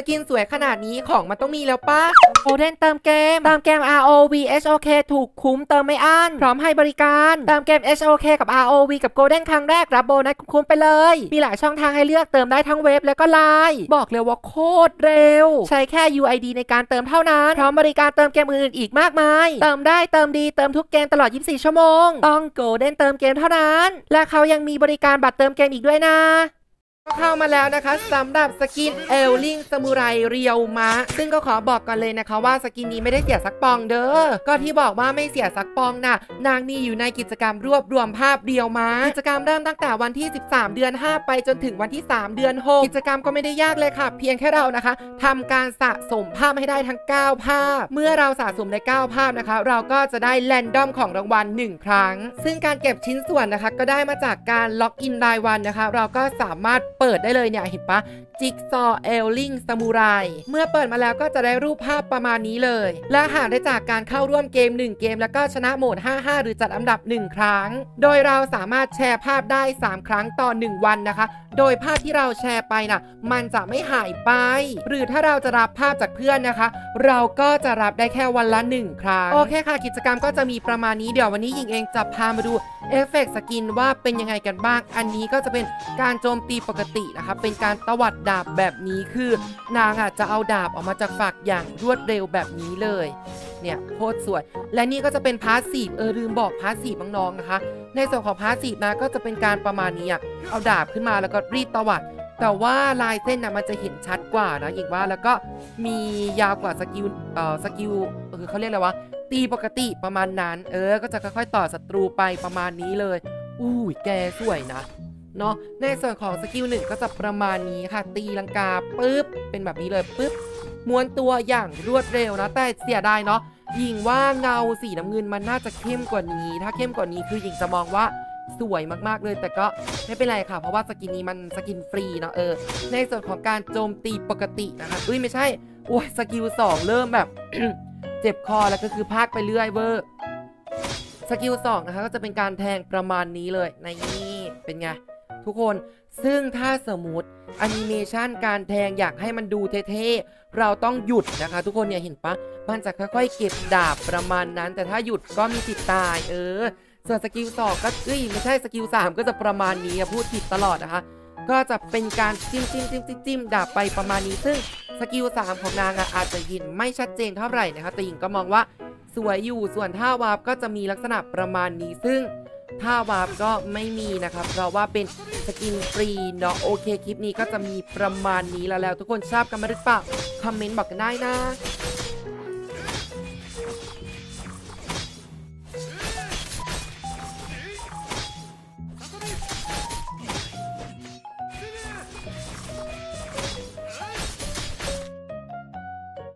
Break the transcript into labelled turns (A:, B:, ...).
A: skin สวยขนาดนี้ของมันต้องมีแล้วปะ Golden เติมเกม เติมเกม ROV HOK ถูกคุ้มเติมไม่อั้นพร้อมให้บริการ เติมเกม HOK กับ ROV กับ Golden ครั้งแรก รับโบนัสคุ้มๆไปเลย มีหลายช่องทางให้เลือกเติมได้ทั้งเว็บแล้วก็ไลน์บอกเลยว่าโคตรเร็ว ใช้แค่ UID ในการเติมเท่านั้น พร้อมบริการเติมเกมอื่นๆอีกมากมาย เติมได้เติมดีเติมทุกเกมตลอด 24 ชั่วโมง ต้อง Golden เติมเกมเท่านั้น และเขายังมีบริการบัตรเติมเกมอีกด้วยนะก็ เข้ามาแล้วนะคะสำหรับ skin ALING SAMURAI เรียวมะ ซึ่งก็ขอบอกก่อนเลยนะคะว่า skin นี้ไม่ได้เสียสักปองเด้อก็ที่บอกว่าไม่เสียสักปองน่ะนางมีอยู่ในกิจกรรมรวบรวมภาพเรียวมะกิจกรรมเริ่มตั้งแต่วันที่ 13 เดือน 5 ไปจนถึงวันที่ 3 เดือน 6 กิจกรรมก็ไม่ได้ยากเลยค่ะ เพียงแค่เรานะคะทำการสะสมภาพให้ได้ทั้ง 9 ภาพ เมื่อเราสะสมได้ 9 ภาพนะคะ เราก็จะได้ random ของรางวัล1 ครั้ง ซึ่งการเก็บชิ้นส่วนนะคะ ก็ได้มาจากการ login รายวันนะคะ เราก็สามารถเปิดได้เลยเนี่ยเห็นปะจิ๊กซอว์ ALING SAMURAI เมื่อเปิดมาแล้วก็จะได้รูปภาพประมาณนี้เลย และหาได้จากการเข้าร่วมเกม 1 เกม แล้วก็ชนะโหมด 55 หรือจัดอันดับ 1 ครั้ง โดยเราสามารถแชร์ภาพได้ 3 ครั้งต่อ 1 วันนะคะ โดยภาพที่เราแชร์ไปน่ะ มันจะไม่หายไป หรือถ้าเราจะรับภาพจากเพื่อนนะคะ เราก็จะรับได้แค่วันละ 1 ครั้ง โอเคค่ะ กิจกรรมก็จะมีประมาณนี้เดี๋ยววันนี้หญิงเองจะพามาดู effect skin ว่าเป็นยังไงกันบ้าง อันนี้ก็จะเป็นการโจมตีปกตินะคะเป็นการตวัดดาบแบบนี้คือนางอะจะเอาดาบออกมาจากฝักอย่างรวดเร็วแบบนี้เลย เนี่ยโคตรสวย และนี่ก็จะเป็น passive เออลืมบอก passive น้องๆนะคะ ในส่วนของ passive นะก็จะเป็นการประมาณนี้อะเอาดาบขึ้นมาแล้วก็รีดตวัดแต่ว่าลายเส้นนะมันจะเห็นชัดกว่านะยิงว่าแล้วก็มียาวกว่า skill เอ่อ skillเออเขาเรียกอะไรวะ ตีปกติประมาณนั้น เออ ก็จะค่อยๆต่อศัตรูไปประมาณนี้เลย อุ้ยแกสวยนะเนาะในส่วนของ skill หนึ่งก็จะประมาณนี้ค่ะ ตีลังกาปุ๊บ เป็นแบบนี้เลยปุ๊บม้วนตัวอย่างรวดเร็วนะ แต่เสียดายเนาะหญิงว่าเงาสีน้ำเงินมันน่าจะเข้มกว่านี้ ถ้าเข้มกว่านี้คือหญิงจะมองว่าสวยมากๆเลย แต่ก็ไม่เป็นไรค่ะ เพราะว่า skin นี้มัน skin ฟรีเนาะเออ ในส่วนของการโจมตีปกตินะคะอุ้ยไม่ใช่โอ้ย skill สองเริ่มแบบ เจ็บคอแล้วก็คือพากย์ไปเรื่อยเวอร์ skill 2นะคะก็จะเป็นการแทงประมาณนี้เลยในนี่เป็นไง ทุกคนซึ่งถ้าสมมติแอนิเมชันการแทงอยากให้มันดูเท่ๆ เราต้องหยุดนะคะ ทุกคนเนี่ยเห็นปะมันจะค่อยๆเก็บดาบประมาณนั้น แต่ถ้าหยุดก็มีสิทธิ์ตายเออ ส่วน skill สองก็เอ้ยไม่ใช่ skill สามก็จะประมาณนี้พูดผิดตลอดนะคะ ก็จะเป็นการจิ้มจิ้มจิ้มจิ้มดาบไปประมาณนี้ซึ่ง skill 3ของนางอาจจะยินไม่ชัดเจนเท่าไหร่นะคะแต่หญิงก็มองว่าสวยอยู่ส่วนท่า warp ก็จะมีลักษณะประมาณนี้ซึ่งท่า warp ก็ไม่มีนะครับ เพราะว่าเป็น skin ฟรีเนาะโอเคคลิปนี้ก็จะมีประมาณนี้แล้วแล้ว ทุกคนชอบกันมาหรือเปล่า comment บอกกันได้นะ